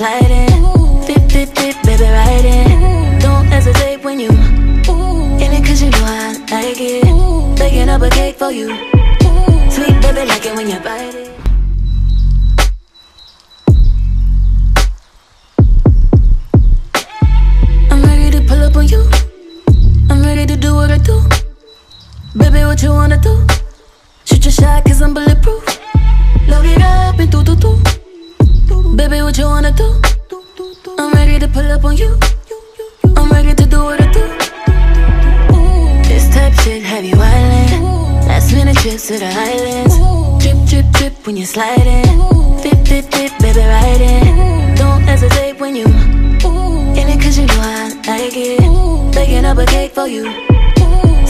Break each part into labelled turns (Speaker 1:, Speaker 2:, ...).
Speaker 1: you're sliding. Dip, dip, dip, baby, ride in. Don't hesitate when you in it, cause you know I like it. Baking up a cake for you. Sweet baby, like it when you bite it. I'm ready to pull up on you. I'm ready to do what I do. Baby, what you wanna do? Pull up on you. I'm ready to do what I do. This type shit have you island. Last minute trips to the islands. Drip, drip, drip when you're sliding. Dip, dip, dip, baby, ride in. Don't hesitate when you in it, cause you know I like it. Baking up a cake for you.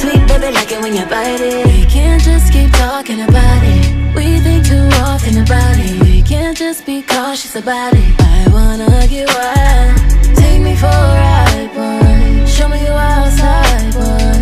Speaker 1: Sweet baby, like it when you bite it. We can't just keep talking about it. We think too often about it. We can't just be cautious about it. I wanna get wild. Take me for a ride, boy. Show me you outside, boy.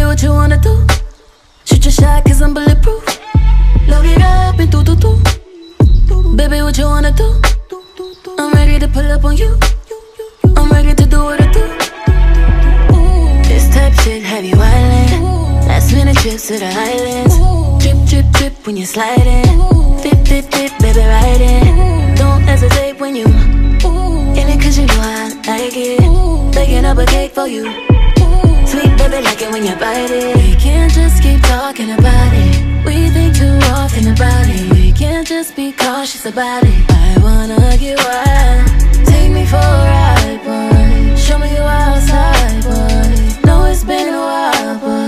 Speaker 1: Baby, what you wanna do? Shoot your shot, cause I'm bulletproof. Load it up and do do do. Baby, what you wanna do? I'm ready to pull up on you. I'm ready to do what I do. This type shit have you island. Last minute trips to the islands. Drip, drip, drip when you're sliding. Dip, dip, dip, baby, ride in. Don't hesitate when you in it, cause you know I like it. Baking up a cake for you. Sweet baby, like it when you bite it. We can't just keep talking about it. We think too often about it. We can't just be cautious about it. I wanna get wild. Take me for a ride, boy. Show me you outside, boy. Know it's been a while, boy.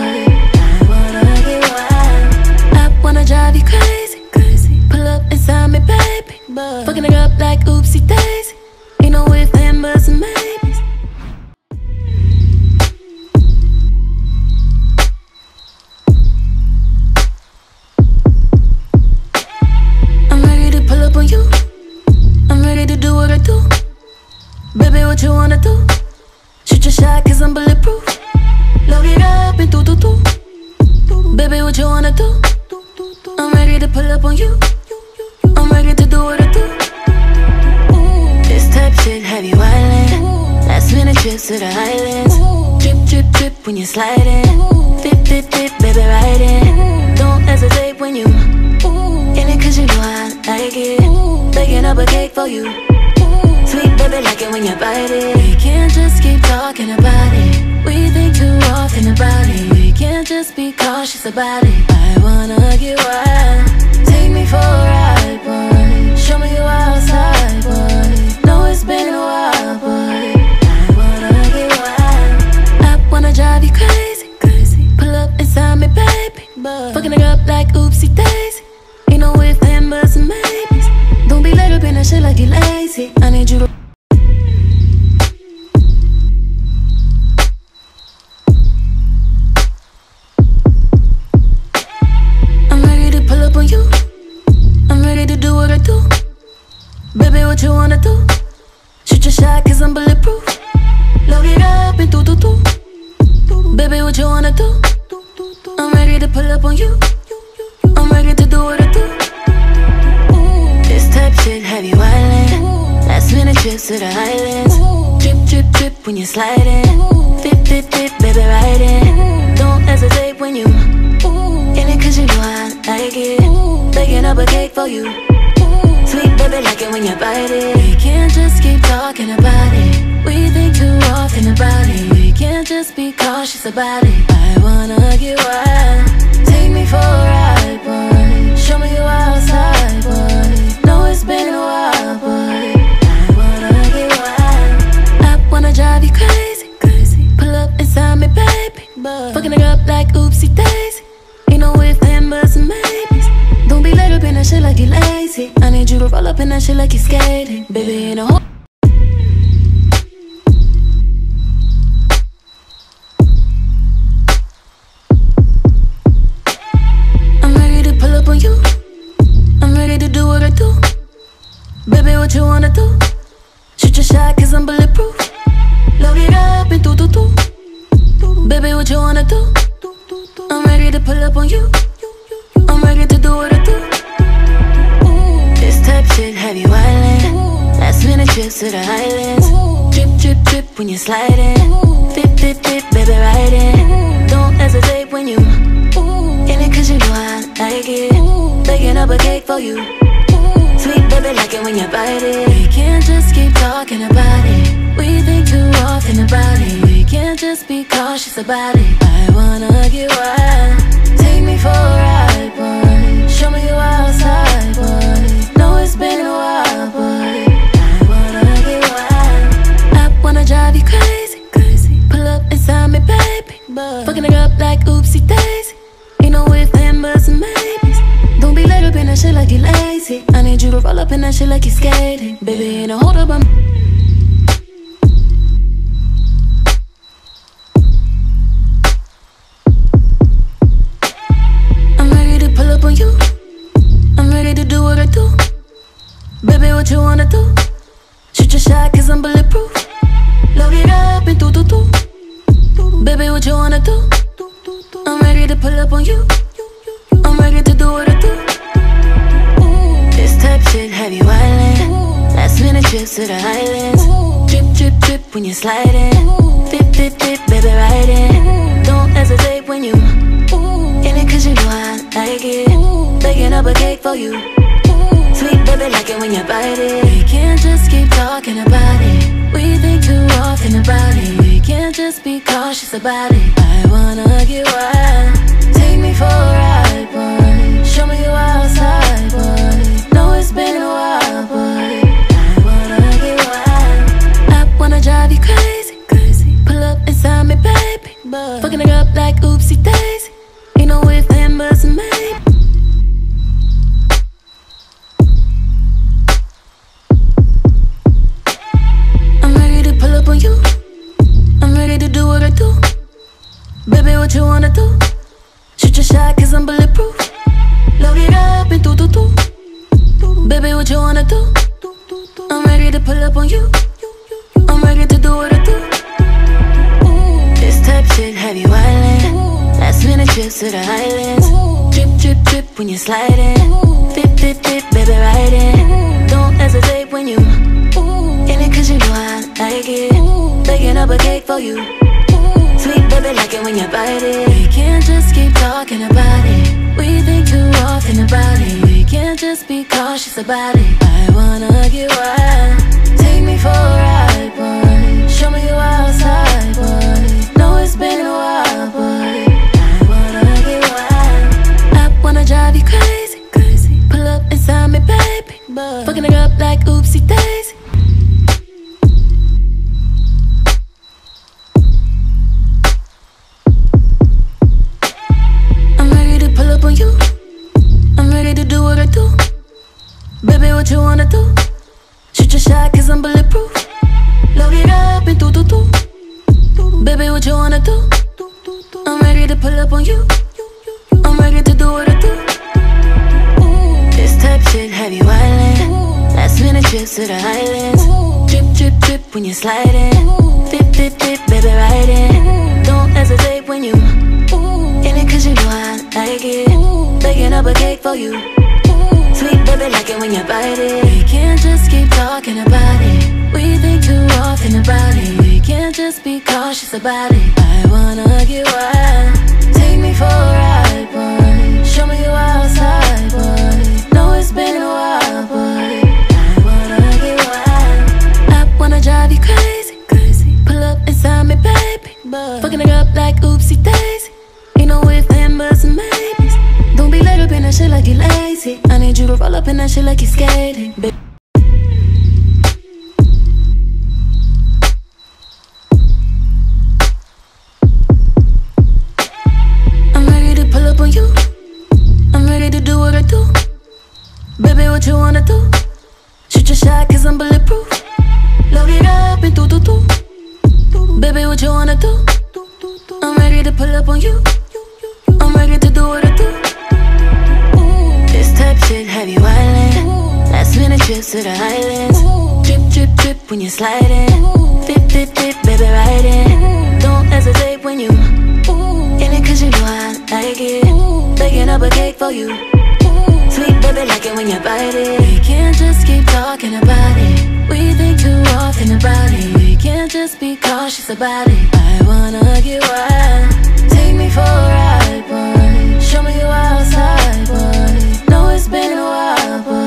Speaker 1: About it. What you wanna do? Shoot your shot, cause I'm bulletproof. Load it up and do do do. Baby, what you wanna do? I'm ready to pull up on you. I'm ready to do what I do. This type shit have you island. Last minute trips to the islands. Drip, drip, drip when you're sliding. Dip, dip, dip, baby, ride in. Don't hesitate when you in it, cause you know I like it. Baking up a cake for you. When you bite it. We can't just keep talking about it. We think too often about it. We can't just be cautious about it. I wanna get wild. Take me for a ride, boy. Show me you outside, boy. Know it's been a while, boy. I wanna get wild. I wanna drive you crazy, crazy. Pull up inside me, baby. Fucking it up like oopsie daisy. Ain't no if, buts, and maybes that shit like you lazy. I need you to roll up in that shit like you skating. Baby, ain't no. I'm ready to pull up on you. I'm ready to do what I do. Baby, what you wanna do? Shoot your shot, cause I'm bulletproof. Load it up and do do do. Baby, what you wanna do? I'm ready to pull up on you. Trips to the islands. Drip, drip, drip when you're sliding. Fit, fit, fit, baby, ride it. Don't hesitate when you in it cause you know I like it. Baking up a cake for you. Sweet baby, like it when you bite it. We can't just keep talking about it. We think too often about it. We can't just be cautious about it. I wanna get wild. Take me for a ride, boy. Show me you outside, boy. Fucking it up like oopsie daisy. Ain't no if, then, buts, and maybes. Don't be let up in that shit like you lazy. I need you to roll up in that shit like you skating. Baby, ain't no hold up. I'm when you're sliding. Fit, fit, fit, baby, ride it. Don't hesitate when you in it cause you know I like it. Baking up a cake for you. Sweet baby, like it when you bite it. We can't just keep talking about it. We think too often about it. We can't just be cautious about it. I wanna get wild. Take me for what you wanna do? Shoot your shot, cause I'm bulletproof. Load it up and do do do. Baby, what you wanna do? I'm ready to pull up on you. I'm ready to do what I do. This type shit have you island. Last minute trips to the islands. Drip, drip, drip when you're sliding. Fit, fit, fit, baby, ride it. Don't hesitate when you in it cause you know I like it. Baking up a cake for you. Sweet baby, like it when you bite it. We can't just keep talking about it. We think too often about it. We can't just be cautious about it. I wanna get wild. Take me for a ride, boy. Show me you outside, boy. Know it's been a while, boy. When you're sliding. Fit, fit, fit, baby, ride it. Don't hesitate when you in it cause you know I like it. Baking up a cake for you. Sweet baby, like it when you bite it. We can't just keep talking about it. We think too often about it. We can't just be cautious about it. I wanna you wanna do? Shoot your shot, cause I'm bulletproof. Load it up and do do do. Baby, what you wanna do? I'm ready to pull up on you. I'm ready to do what I do. This type shit have you island. Last minute trips to the islands. Drip, drip, drip when you're sliding. Fit, fit, fit, baby, ride it. Don't hesitate when you in it cause you know I like it. Baking up a cake for you. Sweet baby, like it when you bite it. We can't just keep talking about it. We think too often about it. We can't just be cautious about it. I wanna get wild. Take me for a ride, boy. Show me you outside, boy. Know it's been a while, boy.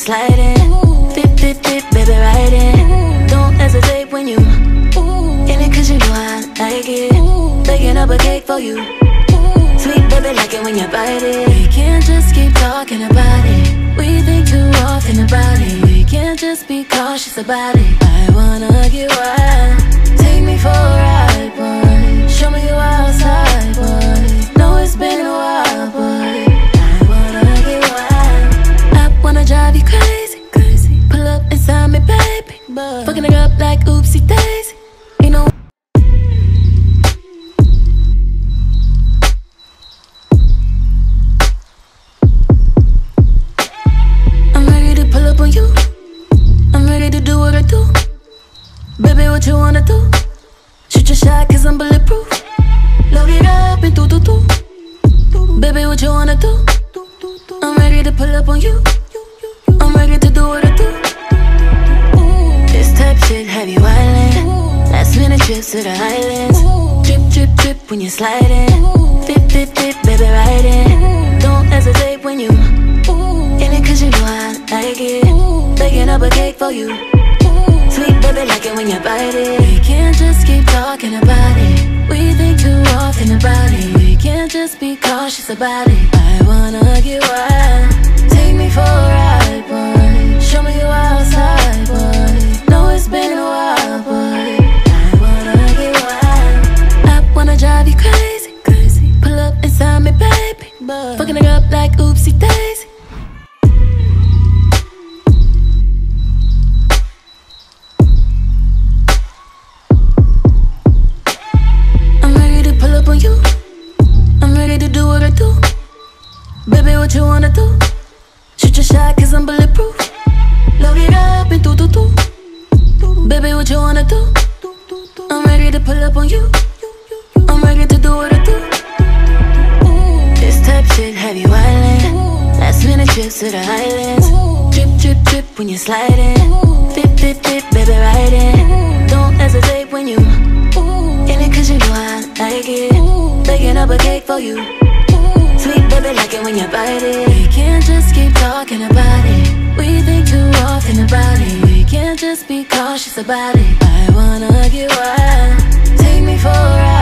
Speaker 1: You're sliding. Dip, dip, dip, baby, ride in. Don't hesitate when you in it cause you know I like it. Baking up a cake for you. Sweet baby, like it when you bite it. We can't just keep talking about it. We think too often about it. We can't just be cautious about it. I wanna get wild. Take me for a ride, boy. Show me you outside, boy. Know it's been a while, boy. Drive you crazy, crazy. Pull up inside me, baby. Fucking it up like oopsie daisy. To the islands. Drip, drip, drip when you're sliding. Dip, dip, dip, baby, ride in. Don't hesitate when you in it cause you know I like it. Baking up a cake for you. Sweet baby, like it when you bite it. We can't just keep talking about it. We think too often about it. We can't just be cautious about it. I wanna get wild. Take me for a ride, boy. Show me you outside, boy. You're sliding. Dip, dip, dip, baby, ride in. Don't hesitate when you in it cause you know I like it. Baking up a cake for you. Sweet baby, like it when you bite it. We can't just keep talking about it. We think too often about it. We can't just be cautious about it. I wanna get wild. Take me for a ride,